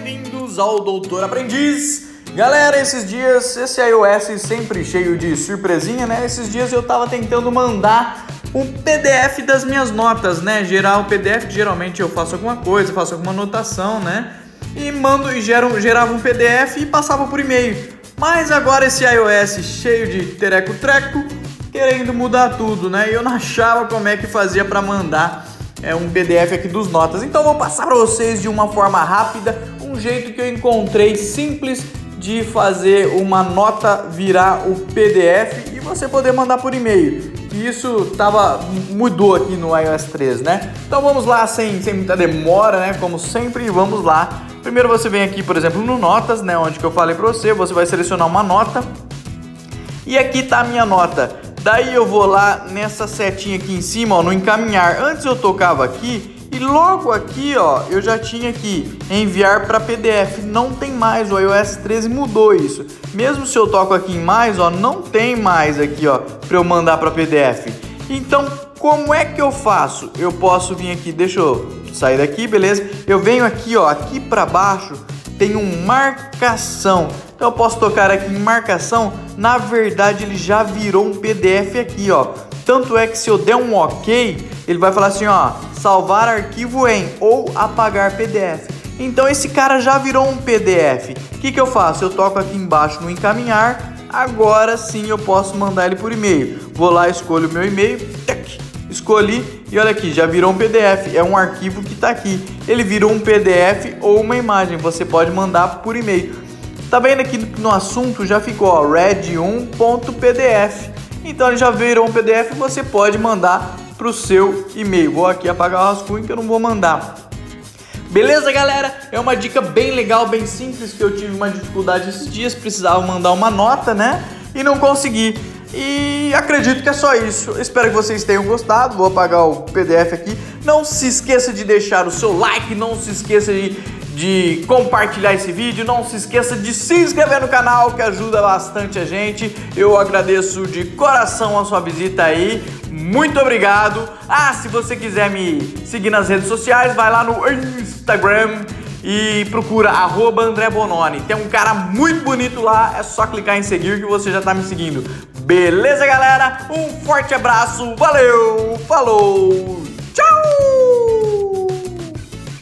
bem-vindos ao Doutor Aprendiz. Galera, esses dias, esse iOS sempre cheio de surpresinha, né? Esses dias eu tava tentando mandar o PDF das minhas notas, né? Gerar o PDF, geralmente eu faço alguma coisa, faço alguma anotação, né? E mando e gero, gerava um PDF e passava por e-mail. Mas agora esse iOS cheio de tereco-treco, querendo mudar tudo, né? E eu não achava como é que fazia para mandar é, um PDF aqui dos notas. Então vou passar para vocês de uma forma rápida, um jeito que eu encontrei simples de fazer uma nota virar o PDF e você poder mandar por e-mail. Isso tava mudou aqui no iOS 3, né? Então vamos lá sem, sem muita demora, né? Como sempre, vamos lá. Primeiro você vem aqui, por exemplo, no notas, né, onde que eu falei para você, você vai selecionar uma nota. E aqui tá a minha nota. Daí eu vou lá nessa setinha aqui em cima, ó, no encaminhar. Antes eu tocava aqui e logo aqui, ó, eu já tinha aqui enviar para PDF. Não tem mais, o iOS 13 mudou isso. Mesmo se eu toco aqui em mais, ó, não tem mais aqui, ó, para eu mandar para PDF. Então, como é que eu faço? Eu posso vir aqui, deixa eu sair daqui, beleza? Eu venho aqui, ó, aqui para baixo tem um marcação. Então eu posso tocar aqui em marcação, na verdade ele já virou um PDF aqui, ó. Tanto é que se eu der um OK, ele vai falar assim, ó, salvar arquivo em ou apagar PDF. Então esse cara já virou um PDF. O que, que eu faço? Eu toco aqui embaixo no encaminhar, agora sim eu posso mandar ele por e-mail. Vou lá, escolho o meu e-mail, escolhi e olha aqui, já virou um PDF, é um arquivo que está aqui. Ele virou um PDF ou uma imagem, você pode mandar por e-mail. Tá vendo aqui no assunto já ficou ó, red1.pdf. Então ele já virou um PDF você pode mandar para o seu e-mail. Vou aqui apagar o rascunho que eu não vou mandar. Beleza, galera? É uma dica bem legal, bem simples que eu tive uma dificuldade esses dias, precisava mandar uma nota, né? E não consegui. E acredito que é só isso. Espero que vocês tenham gostado. Vou apagar o PDF aqui. Não se esqueça de deixar o seu like, não se esqueça de de compartilhar esse vídeo. Não se esqueça de se inscrever no canal, que ajuda bastante a gente. Eu agradeço de coração a sua visita aí. Muito obrigado. Ah, se você quiser me seguir nas redes sociais, vai lá no Instagram e procura arroba André Bononi. Tem um cara muito bonito lá, é só clicar em seguir que você já está me seguindo. Beleza, galera? Um forte abraço, valeu, falou!